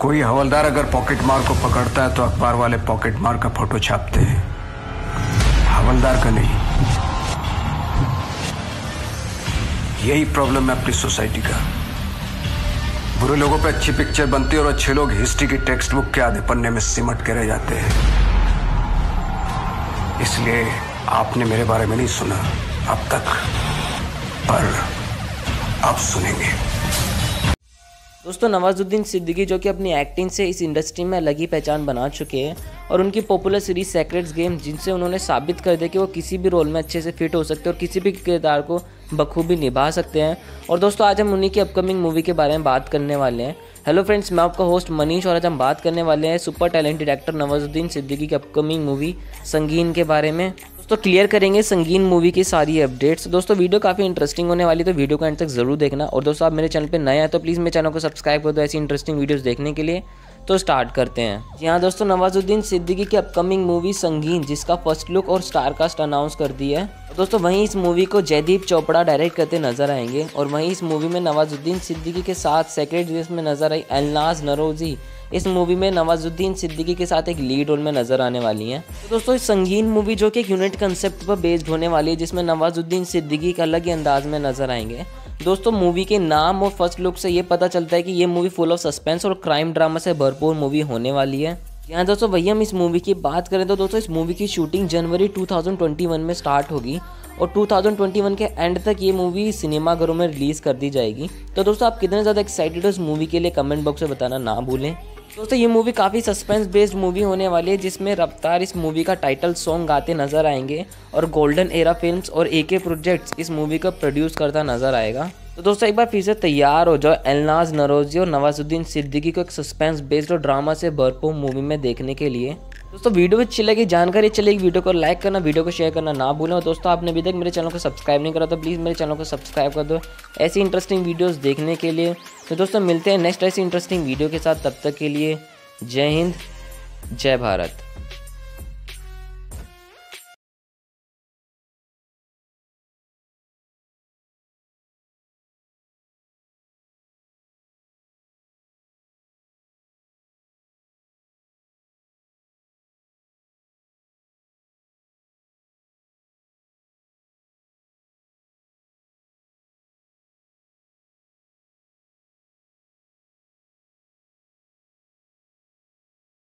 कोई हवलदार अगर पॉकेट मार को पकड़ता है तो अखबार वाले पॉकेट मार का फ़ोटो छापते हैं। हवलदार का नहीं। यही प्रॉब्लम है अपनी सोसाइटी का। बुरे लोगों पे अच्छी पिक्चर बनती है और अच्छे लोग हिस्ट्री की टेक्स्ट बुक के आधे पन्ने में सिमट के रह जाते हैं। इसलिए आपने मेरे बारे में नहीं सुना, अब तक। पर अब सुनेंगे। दोस्तों, नवाजुद्दीन सिद्दीकी जो कि अपनी एक्टिंग से इस इंडस्ट्री में अलग ही पहचान बना चुके हैं और उनकी पॉपुलर सीरीज़ सेक्रेट्स गेम जिनसे उन्होंने साबित कर दिया कि वो किसी भी रोल में अच्छे से फिट हो सकते हैं और किसी भी किरदार को बखूबी निभा सकते हैं। और दोस्तों, आज हम उन्हीं की अपकमिंग मूवी के बारे में बात करने वाले हैं। हेलो फ्रेंड्स मैं आपका होस्ट मनीष और आज हम बात करने वाले हैं super talented actor Nawazuddin Siddiqui की अपकमिंग मूवी संगीन के बारे में। दोस्तों क्लियर करेंगे संगीन मूवी की सारी अपडेट्स दोस्तों वीडियो काफ़ी इंटरेस्टिंग होने वाली तो वीडियो को एंड तक ज़रूर देखना। और दोस्तों, आप मेरे चैनल पर नए हैं तो प्लीज़ मेरे चैनल को सब्सक्राइब कर दो ऐसी इंटरेस्टिंग वीडियोज़ देखने के लिए। तो स्टार्ट करते हैं। जी हाँ दोस्तों, नवाजुद्दीन सिद्दीकी की अपकमिंग मूवी संगीन, जिसका फ़र्स्ट लुक और स्टार कास्ट अनाउंस कर दी है। दोस्तों, वहीं इस मूवी को जयदीप चोपड़ा डायरेक्ट करते नज़र आएँगे। और वहीं इस मूवी में नवाजुद्दीन सिद्दीकी के साथ सेक्रेट में नज़र आई एलनाज नरोजी। इस मूवी में नवाजुद्दीन सिद्दीकी के साथ एक लीड रोल में नज़र आने वाली हैं। तो दोस्तों, इस संगीन मूवी जो कि एक यूनिट कंसेप्ट पर बेस्ड होने वाली है, जिसमें नवाजुद्दीन सिद्दीकी का अलग ही अंदाज में नज़र आएँगे। दोस्तों मूवी के नाम और फ़र्स्ट लुक से ये पता चलता है कि ये मूवी फुल ऑफ़ सस्पेंस और क्राइम ड्रामा से भरपूर मूवी होने वाली है। यहाँ दोस्तों वही हम इस मूवी की बात करें तो दोस्तों, इस मूवी की शूटिंग जनवरी 2021 में स्टार्ट होगी और 2021 के एंड तक ये मूवी सिनेमाघरों में रिलीज़ कर दी जाएगी। तो दोस्तों, आप कितने ज़्यादा एक्साइटेड हो इस मूवी के लिए कमेंट बॉक्स में बताना ना भूलें। दोस्तों, ये मूवी काफ़ी सस्पेंस बेस्ड मूवी होने वाली है, जिसमें रफ्तार इस मूवी का टाइटल सॉन्ग गाते नज़र आएँगे और गोल्डन एरा फिल्म्स और ए के प्रोजेक्ट्स इस मूवी को प्रोड्यूस करता नज़र आएगा। तो दोस्तों, एक बार फिर से तैयार हो जाओ एलनाज नरोजी और नवाजुद्दीन सिद्दीकी को एक सस्पेंस बेस्ड और ड्रामा से भरपूर मूवी में देखने के लिए। दोस्तों वीडियो अच्छी लगी, जानकारी चलेगी वीडियो को लाइक करना वीडियो को शेयर करना ना भूलें। और दोस्तों, आपने अभी तक मेरे चैनल को सब्सक्राइब नहीं करा तो प्लीज़ मेरे चैनल को सब्सक्राइब कर दो। ऐसी इंटरेस्टिंग वीडियोस देखने के लिए तो दोस्तों, मिलते हैं नेक्स्ट ऐसी इंटरेस्टिंग वीडियो के साथ। तब तक के लिए जय हिंद, जय भारत।